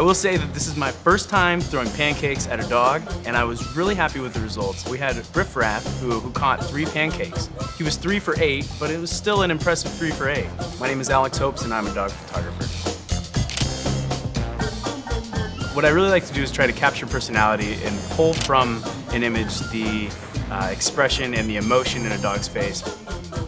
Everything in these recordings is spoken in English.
will say that this is my first time throwing pancakes at a dog, and I was really happy with the results. We had Riff Raff, who, who caught three pancakes. He was three for eight, but it was still an impressive three for eight. My name is Alex Hopes, and I'm a dog photographer. What I really like to do is try to capture personality and pull from an image the uh, expression and the emotion in a dog's face.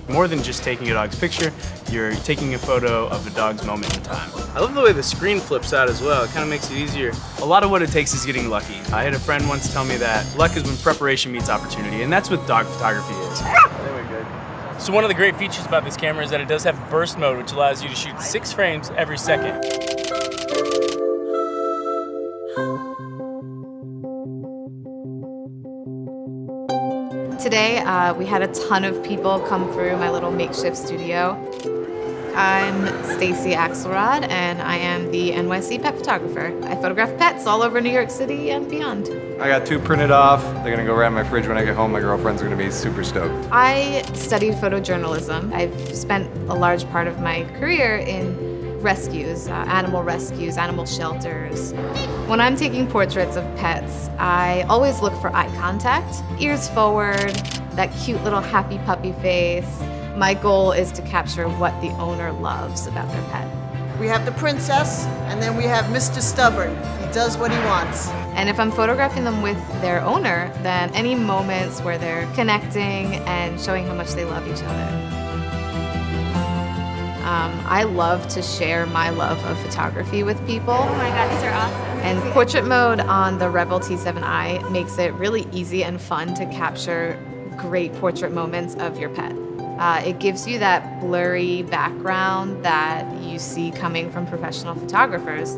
More than just taking a dog's picture, you're taking a photo of the dog's moment in time. I love the way the screen flips out as well. It kind of makes it easier. A lot of what it takes is getting lucky. I had a friend once tell me that luck is when preparation meets opportunity, and that's what dog photography is. There we go. So one of the great features about this camera is that it does have burst mode, which allows you to shoot six frames every second. Today, uh, we had a ton of people come through my little makeshift studio. I'm Stacy Axelrod, and I am the NYC pet photographer. I photograph pets all over New York City and beyond. I got two printed off. They're gonna go right in my fridge when I get home. My girlfriend's gonna be super stoked. I studied photojournalism. I've spent a large part of my career in rescues, uh, animal rescues, animal shelters. When I'm taking portraits of pets, I always look for eye contact, ears forward, that cute little happy puppy face. My goal is to capture what the owner loves about their pet. We have the princess, and then we have Mr. Stubborn. He does what he wants. And if I'm photographing them with their owner, then any moments where they're connecting and showing how much they love each other. Um, I love to share my love of photography with people. Oh my god, these are awesome. And portrait mode on the Rebel T7i makes it really easy and fun to capture great portrait moments of your pet. Uh, it gives you that blurry background that you see coming from professional photographers.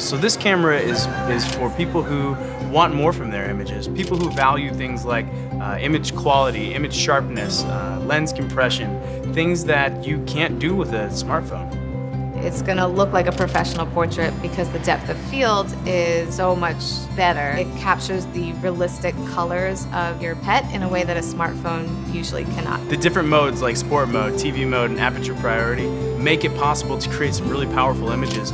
So this camera is, is for people who want more from their images, people who value things like uh, image quality, image sharpness, uh, lens compression, things that you can't do with a smartphone. It's gonna look like a professional portrait because the depth of field is so much better. It captures the realistic colors of your pet in a way that a smartphone usually cannot. The different modes like sport mode, TV mode, and aperture priority make it possible to create some really powerful images.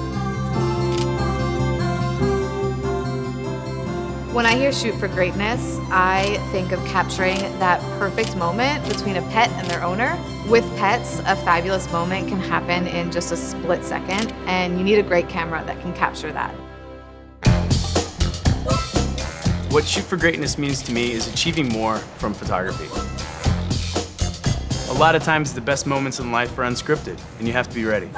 When I hear shoot for greatness, I think of capturing that perfect moment between a pet and their owner. With pets, a fabulous moment can happen in just a split second, and you need a great camera that can capture that. What Shoot for Greatness means to me is achieving more from photography. A lot of times the best moments in life are unscripted, and you have to be ready.